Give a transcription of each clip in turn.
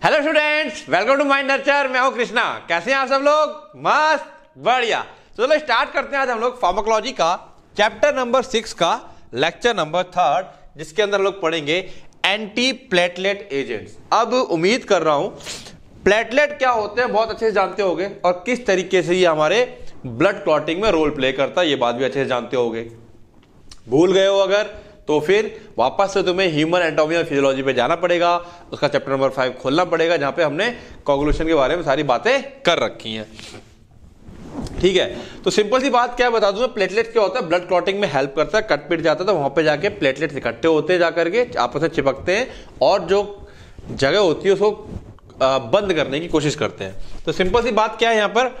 Hello students welcome to mind nurture मैं हूँ कृष्णा. कैसे हैं आप सब लोग? मस्त. बढ़िया. तो चलो स्टार्ट करते हैं आज हम लोग फार्माकोलॉजी का चैप्टर नंबर सिक्स का लेक्चर नंबर थर्ड जिसके अंदर लोग पढ़ेंगे एंटी प्लेटलेट एजेंट्स अब उम्मीद कर रहा हूँ प्लेटलेट क्या होते हैं? बहुत अच्छे से जानते होगे. और किस तरीके से ये हमारे ब्लड क्लॉटिंग में रोल प्ले करता है, ये बात भी अच्छे से जानते होगे. भूल गए हो अगर? तो फिर वापस से तुम्हें ह्यूमन एंटोमी और फिजियोलॉजी पे जाना पड़ेगा। उसका चैप्टर नंबर फाइव खोलना पड़ेगा, जहाँ पे हमने कॉगुलेशन के बारे में सारी बातें कर रखी हैं। ठीक है? तो सिंपल सी बात क्या बता दूँ प्लेटलेट क्या होता है? ब्लड क्लॉटिंग में हेल्प करता है कट पिट जाता है तो वहाँ पे जाके प्लेटलेट इकट्ठे होते हैं जाकर के आपस में चिपकते हैं और जो जगह होती है, उसको बंद करने की कोशिश करते हैं। तो सिंपल सी बात क्या है यहाँ पर?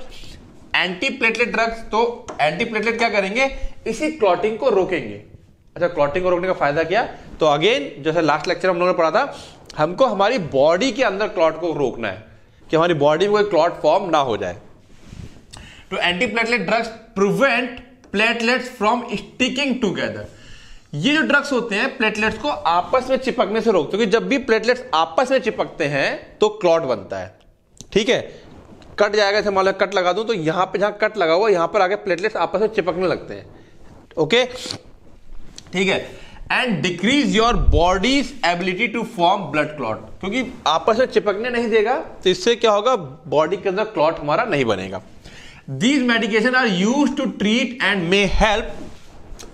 एंटी प्लेटलेट ड्रग्स तो एंटी प्लेटलेट क्या करेंगे? इसी क्लॉटिंग को रोकेंगे। अच्छा क्लॉटिंग को रोकने का फ़ायदा क्या? तो अगेन जैसे लास्ट लेक्चर हम लोगों ने पढ़ा था, हमको हमारी बॉडी के अंदर क्लॉट को रोकना है, कि हमारी बॉडी में कोई क्लॉट फॉर्म ना हो जाए। तो anti platelet drugs prevent platelets from sticking together ये जो ड्रग्स होते हैं प्लेटलेट्स को आपस में चिपकने से रोकते हैं, क्योंकि जब भी प्लेटलेट्स आपस में चिपकते हैं तो क्लॉट बनता है। ठीक है? कट जाएगा, जैसे मान लो कट लगा दूँ तो यहाँ पे जहाँ कट लगा हुआ, यहाँ पर आगे प्लेटलेट्स आपस में चिपकने लगते हैं। ओके ठीक है? And decrease your body's ability to form blood clot क्योंकि आपस में चिपकने नहीं देगा तो इससे क्या होगा? बॉडी के अंदर क्लॉट हमारा नहीं बनेगा। These medication are used to treat and may help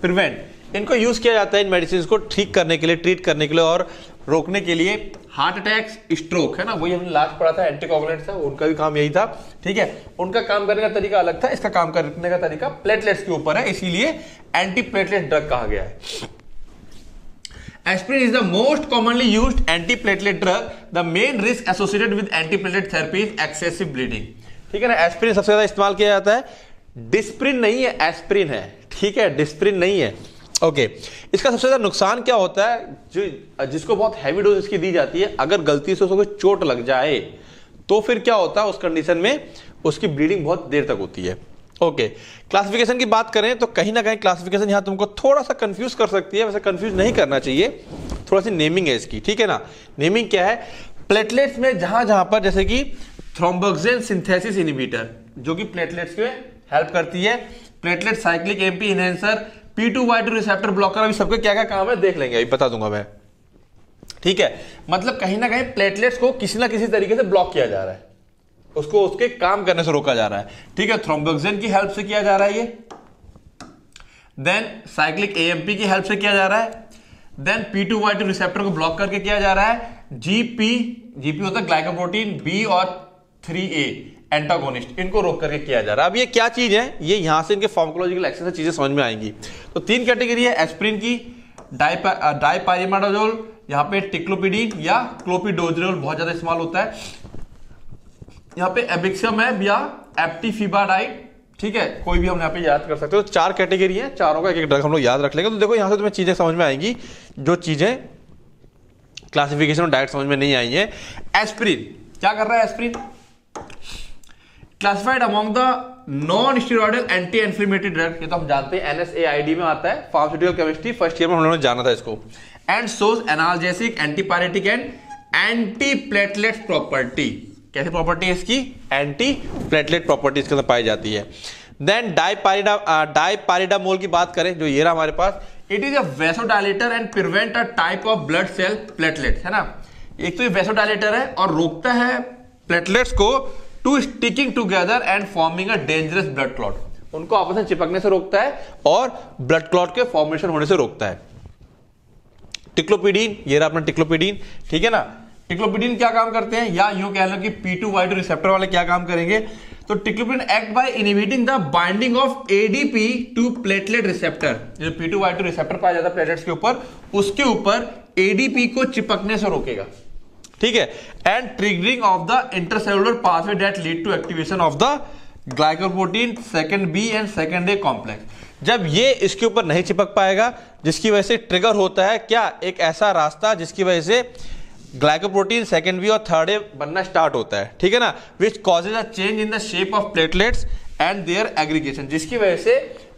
prevent इनको यूज़ किया जाता है इन मेडिसिन को ठीक करने के लिए ट्रीट करने के लिए, और रोकने के लिए हार्ट अटैक्स, स्ट्रोक, है ना? वही हमने लास्ट पढ़ा था एंटीकोगुलेंट था, उनका भी काम यही था, ठीक है? उनका काम करने का तरीका अलग था, इसका काम करने का तरीका प्लेटलेट्स के ऊपर है, इसीलिए एंटी प्लेटलेट ड्रग कहा गया है। Aspirin is the most commonly used anti platelet drug the main risk associated with anti platelet therapy is excessive bleeding ठीक है ना? एस्प्रिन सबसे ज़्यादा इस्तेमाल किया जाता है। डिस्प्रिन नहीं है एस्प्रिन है। ठीक है? डिस्प्रिन नहीं है। Okay okay. इसका सबसे ज़्यादा नुकसान क्या होता है? जो, जिसको बहुत हैवी डोज इसकी दी जाती है, अगर गलती से उसको चोट लग जाए तो फिर क्या होता है? उस कंडीशन में उसकी ब्लीडिंग बहुत देर तक होती है। Okay okay. क्लासिफिकेशन की बात करें तो कहीं ना कहीं क्लासिफिकेशन यहाँ तुमको थोड़ा सा कंफ्यूज कर सकती है। वैसे कंफ्यूज नहीं करना चाहिए। थोड़ा सी नेमिंग है इसकी, ठीक है ना? नेमिंग क्या है? प्लेटलेट्स में जहाँ जहाँ पर, जैसे कि थ्रोम्बोक्सिन सिंथेसिस इनिबिटर जो कि प्लेटलेट्स के हेल्प करती है। Platelet cyclic MP enhancer P two Y two receptor blocker अभी सबके क्या क्या काम है, देख लेंगे, अभी बता दूँगा मैं। ठीक है? मतलब कहीं ना कहीं प्लेटलेट्स को किसी ना किसी तरीके से ब्लॉक किया जा रहा है। उसको, उसके काम करने से रोका जा रहा है। ठीक है? थ्रोम्बोक्सिन की हेल्प से किया जा रहा है ये। देन साइक्लिक एएमपी की हेल्प से किया जा रहा है। Then P two Y two receptor को ब्लॉक करके किया जा रहा है। जीपी जीपी होता है ग्लाइकोप्रोटीन बी और थ्री ए एंटागोनिस्ट इनको रोक करके किया जा रहा है। अब ये क्या चीज़ है? ये यहाँ से इनके फार्मोकोलॉजिकल से चीज़ें समझ में आएँगी। तो तीन कैटेगरी है एस्प्रिन की डाइपाइरिमाडाजोल यहाँ पे टिक्लोपिडीन या क्लोपिडोजोल बहुत ज़्यादा इस्तेमाल होता है। यहाँ पे एबिक्समैब या एप्टीफिबाडाइट ठीक है? कोई भी हम यहाँ पे याद कर सकते हो। तो चार कैटेगरी है, चारों का एक एक ड्रग हम लोग याद रख लेंगे। तो देखो, यहाँ से तुम्हें चीज़ें समझ में आएँगी। जो चीज़ें क्लासिफिकेशन और डायरेक्ट समझ में नहीं आई है। एस्प्रिन क्या कर रहा है aspirin classified among the non steroidal anti inflammatory drug ये तो हम जानते हैं एनएसएआईडी में आता है फार्मास्यूटिकल केमिस्ट्री फ़र्स्ट ईयर में हम लोगों ने जाना था इसको। And shows analgesic antipyretic and anti platelet property कैसी प्रॉपर्टी है इसकी? एंटी प्लेटलेट प्रॉपर्टी इसके अंदर पाई जाती है। देन डाइपारिडा डाइपारिडामोल की बात करें जो ये रहा हमारे पास it is a vasodilator and prevent a type of blood cell platelet है ना? एक तो ये वेसोडाइलेटर है और रोकता है प्लेटलेट्स को to sticking together and forming a dangerous blood clot उनको आपस में चिपकने से रोकता है और ब्लड क्लॉट के फॉर्मेशन होने से रोकता है। टिक्लोपिडीन, ये रहा अपना टिक्लोपिडीन, ठीक है ना? टिक्लोपिडीन क्या काम करते हैं? या यूँ कह लो कि P two Y two receptor वाले क्या काम करेंगे? तो ticlopidine act by inhibiting the binding of ADP to platelet receptor जो P two Y two receptor पाया जाता है प्लेटलेट्स के ऊपर, उसके ऊपर एडीपी को चिपकने से रोकेगा। ठीक है? And triggering of the intercellular pathway that lead to activation of the glycoprotein second B and second A complex जब ये इसके ऊपर नहीं चिपक पाएगा, जिसकी वजह से ट्रिगर होता है, क्या एक ऐसा रास्ता जिसकी वजह से ग्लाइकोप्रोटीन सेकेंड बी और थर्ड ए बनना स्टार्ट होता है? ठीक है ना? Which causes a change in the shape of platelets and their aggregation जिसकी वजह से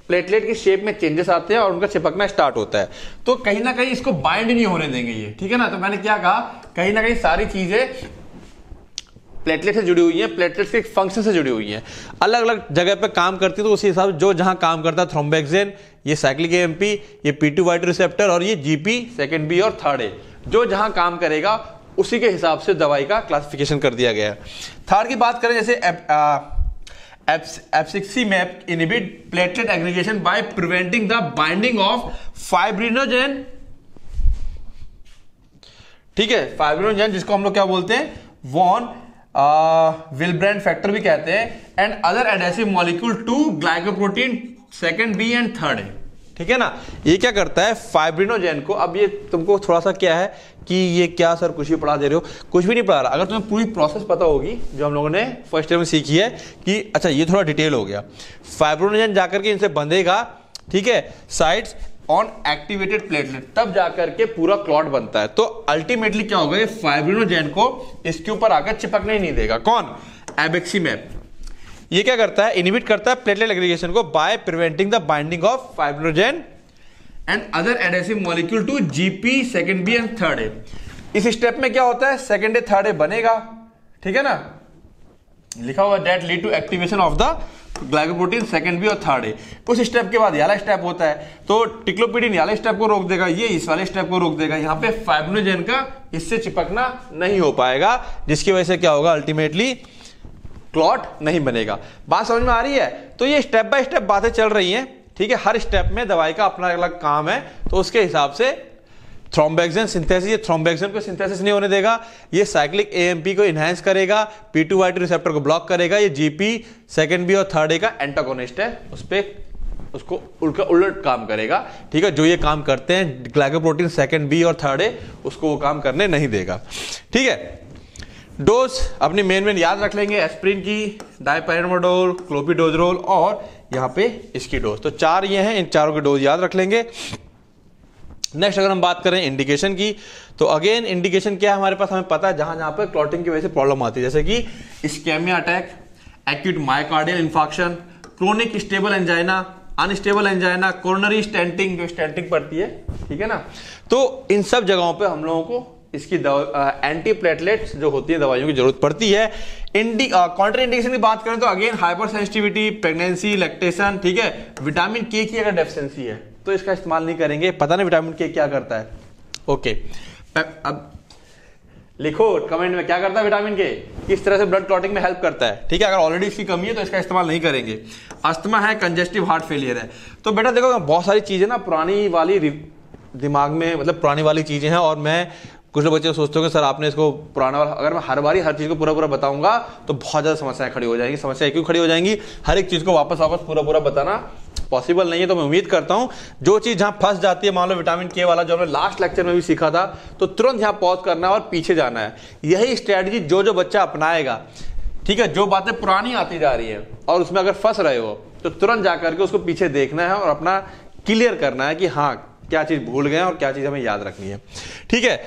प्लेटलेट की शेप में चेंजेस आते हैं और उनका चिपकना स्टार्ट होता है। तो कहीं ना कहीं इसको बाइंड नहीं होने देंगे ये ठीक है ना? तो मैंने क्या कहा? कहीं ना कहीं सारी चीज़ें प्लेटलेट से जुड़ी हुई है प्लेटलेट के फ़ंक्शन से जुड़ी हुई है। अलग अलग जगह पे काम करती है तो उसी हिसाब से जो जहाँ काम करता है थ्रोम्बेक्सेन ये साइक्लिक एमपी ये पी टू वाइट रिसेप्टर और ये जीपी सेकेंड बी और थर्ड ए जो जहाँ काम करेगा उसी के हिसाब से दवाई का क्लासिफिकेशन कर दिया गया है। थर्ड की बात करें जैसे आ, F6CMAP inhibit platelet aggregation by preventing the binding of fibrinogen. ठीक है फाइब्रोजन जिसको हम लोग क्या बोलते हैं? वॉन विलब्रैंड फैक्टर भी कहते हैं and other adhesive molecule to glycoprotein second B and third है ठीक है ना? ये क्या करता है? फाइब्रिनोजेन को, अब ये तुमको थोड़ा सा क्या है कि ये क्या सर, कुछ भी पढ़ा दे रहे हो, कुछ भी नहीं पढ़ा रहा। अगर तुम्हें पूरी प्रोसेस पता होगी, जो हम लोगों ने फ़र्स्ट ईयर में सीखी है, कि अच्छा ये थोड़ा डिटेल हो गया। फाइब्रोनोजेन जाकर के इनसे बंधेगा, ठीक है? साइड्स ऑन एक्टिवेटेड प्लेटलेट तब जाकर के पूरा क्लॉट बनता है। तो अल्टीमेटली क्या होगा ये फाइब्रिनोजेन को इसके ऊपर आकर चिपकने ही नहीं देगा। कौन? एबेक्सी मैप ये क्या करता है? इनिबिट करता है प्लेटलेट एग्रीगेशन को by preventing the binding of fibrinogen and other adhesive molecule to GP second B and third A इस स्टेप में क्या होता है? सेकेंड ए थर्ड ए बनेगा। ठीक है ना? लिखा हुआ that lead to activation of the glycoprotein second B और थर्ड ए उस स्टेप के बाद याला स्टेप होता है। तो टिक्लोपीडिन याला स्टेप को रोक देगा, ये इस वाले स्टेप को रोक देगा। यहाँ पे फाइब्रोजेन का इससे चिपकना नहीं हो पाएगा, जिसकी वजह से क्या होगा? अल्टीमेटली क्लॉट नहीं बनेगा। बात समझ में आ रही है? तो ये स्टेप बाय स्टेप बातें चल रही हैं, ठीक है? हर स्टेप में दवाई का अपना अलग काम है तो उसके हिसाब से थ्रोम्बेक्सिन सिंथेसिस ये थ्रोम्बेक्सिन को सिंथेसिस नहीं होने देगा। ये साइक्लिक एएमपी को इनहेंस करेगा P two Y two receptor को ब्लॉक करेगा, ये जीपी सेकेंड बी और थर्ड ए का एंटागोनिस्ट है, उस पर उसको उल्टा, उलट काम करेगा, ठीक है? जो ये काम करते हैं ग्लाइकोप्रोटीन सेकेंड बी और थर्ड ए उसको वो काम करने नहीं देगा, ठीक है? डोज अपनी मेन मेन याद रख लेंगे एस्प्रिन की डाइपेरामोडोल क्लोपिडोजरोल और यहाँ पे इसकी डोज तो चार ये हैं, इन चारों के डोज याद रख लेंगे। नेक्स्ट अगर हम बात करें इंडिकेशन की तो अगेन इंडिकेशन क्या है हमारे पास? हमें पता है जहाँ जहाँ पर क्लॉटिंग की वजह से प्रॉब्लम आती है। जैसे कि ischemia attack acute myocardial infarction chronic stable angina unstable angina coronary stenting जो स्टेंटिंग पड़ती है, ठीक है ना? तो इन सब जगहों पे हम लोगों को इसकी एंटी प्लेटलेट्स जो होती है, दवाइयों की ज़रूरत पड़ती है। इंडी कॉन्ट्र इंडिकेशन की बात करें तो again hyper sensitivity pregnancy lactation ठीक है? विटामिन के की अगर डेफिशिएंसी है तो इसका इस्तेमाल नहीं करेंगे। पता नहीं विटामिन के क्या करता है। ओके अब लिखो कमेंट में क्या करता है विटामिन के किस तरह से ब्लड क्लॉटिंग में हेल्प करता है? ठीक है, अगर ऑलरेडी इसकी कमी है तो इसका इस्तेमाल नहीं करेंगे। अस्थमा है कंजेस्टिव हार्ट फेलियर है। तो बेटा देखो, बहुत सारी चीज़ें ना पुरानी वाली दिमाग में मतलब पुरानी वाली चीज़ें हैं, और मैं कुछ लोग बच्चे सोचते हो कि सर, आपने इसको पुराना वाला अगर मैं हर बारी हर चीज़ को पूरा पूरा बताऊँगा तो बहुत ज़्यादा समस्याएँ खड़ी हो जाएँगी। समस्याएँ क्यों खड़ी हो जाएँगी, हर एक चीज़ को वापस वापस पूरा पूरा बताना पॉसिबल नहीं है तो मैं उम्मीद करता हूँ, जो चीज़ जहाँ फंस जाती है, मान लो विटामिन के वाला, जो हमने लास्ट लेक्चर में भी सीखा था तो तुरंत यहाँ पॉज करना है और पीछे जाना है। यही स्ट्रेटजी जो जो बच्चा अपनाएगा, ठीक है, जो बातें पुरानी आती जा रही है और उसमें अगर फंस रहे हो तो तुरंत जाकर के उसको पीछे देखना है और अपना क्लियर करना है कि हाँ क्या चीज़ भूल गए और क्या चीज़ हमें याद रखनी है। ठीक है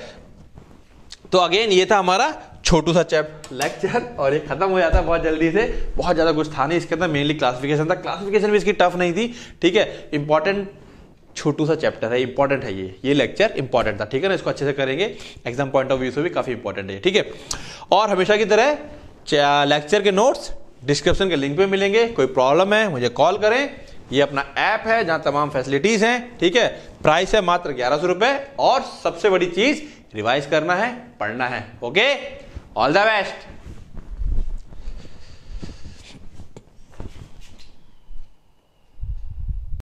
तो अगेन ये था हमारा छोटू सा चैप लेक्चर और ये खत्म हो जाता है बहुत जल्दी से। बहुत ज़्यादा कुछ था नहीं, इसके अंदर मेनली क्लासिफिकेशन था। क्लासिफिकेशन भी इसकी टफ नहीं थी, ठीक है? इंपॉर्टेंट छोटू सा चैप्टर है इंपॉर्टेंट है ये। ये लेक्चर इंपॉर्टेंट था, ठीक है ना? इसको अच्छे से करेंगे। एग्ज़ाम पॉइंट ऑफ़ व्यू से भी काफ़ी इंपॉर्टेंट है, ठीक है? और हमेशा की तरह लेक्चर के नोट्स डिस्क्रिप्शन के लिंक पे मिलेंगे। कोई प्रॉब्लम है, मुझे कॉल करें। ये अपना ऐप है, जहाँ तमाम फैसिलिटीज़ हैं, ठीक है? प्राइस है मात्र ग्यारह सौ रुपए। और सबसे बड़ी चीज़ रिवाइज करना है पढ़ना है। Okay all the best